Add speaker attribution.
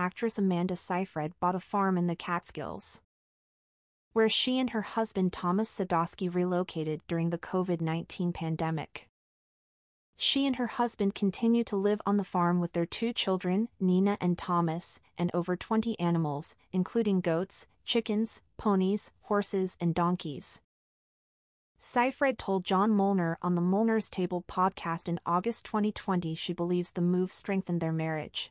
Speaker 1: actress Amanda Seyfried bought a farm in the Catskills, where she and her husband Thomas Sadoski relocated during the COVID-19 pandemic. She and her husband continue to live on the farm with their two children, Nina and Thomas, and over 20 animals, including goats, chickens, ponies, horses, and donkeys. Seyfried told John Molnar on the Molnar's Table podcast in August 2020 she believes the move strengthened their marriage.